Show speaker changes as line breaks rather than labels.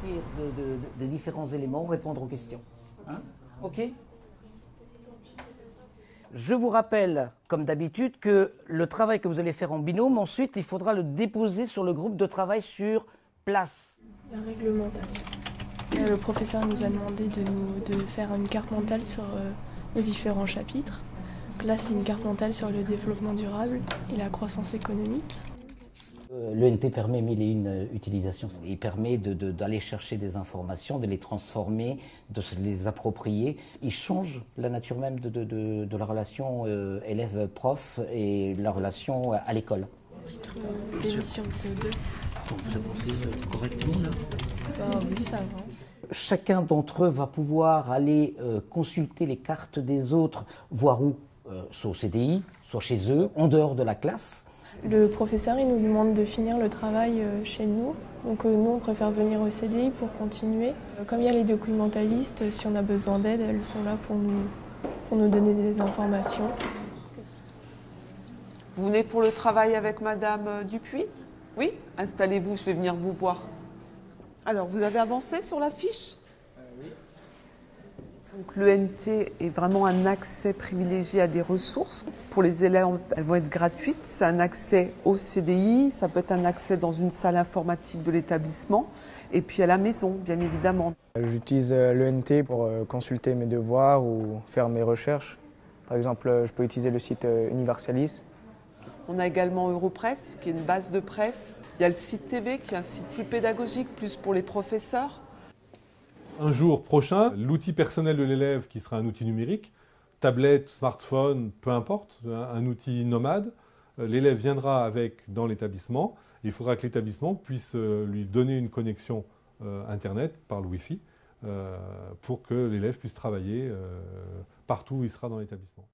partir de, différents éléments, répondre aux questions. Hein ok je vous rappelle, comme d'habitude, que le travail que vous allez faire en binôme, ensuite, il faudra le déposer sur le groupe de travail sur place.
La réglementation. Euh, le professeur nous a demandé de, de faire une carte mentale sur euh, les différents chapitres. là, c'est une carte mentale sur le développement durable et la croissance économique.
Euh, L'ENT permet mille et une utilisations. Il permet d'aller chercher des informations, de les transformer, de se les approprier. Il change la nature même de, la relation élève-prof et la relation à l'école.
Titre d'émission de CO2.
Vous avancez correctement là?
Bah, Oui, ça avance
chacun d'entre eux va pouvoir aller euh, consulter les cartes des autres, voir où, euh, soit au CDI, soit chez eux, en dehors de la classe.
Le professeur, il nous demande de finir le travail euh, chez nous. Donc nous, on préfère venir au CDI pour continuer. Comme il y a les documentalistes, si on a besoin d'aide, elles sont là pour nous, pour nous donner des informations.
Vous venez pour le travail avec Madame Dupuis? Oui? Installez-vous, je vais venir vous voir. Alors, vous avez avancé sur la fiche euh, l'ENT est vraiment un accès privilégié à des ressources. Pour les élèves, elles vont être gratuites. C'est un accès au CDI, ça peut être un accès dans une salle informatique de l'établissement, et puis à la maison, bien évidemment.
J'utilise euh, l'ENT pour euh, consulter mes devoirs ou faire mes recherches. Par exemple, je peux utiliser le site Universalis
on a également Europress, qui est une base de presse. Il y a le site TV, qui est un site plus pédagogique, plus pour les professeurs.
Un jour prochain, l'outil personnel de l'élève, qui sera un outil numérique, tablette, smartphone, peu importe, un outil nomade, euh, l'élève viendra avec dans l'établissement. Il faudra que l'établissement puisse euh, lui donner une connexion euh, Internet par le Wi-Fi pour que l'élève puisse travailler partout où il sera dans l'établissement.